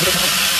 Thank you.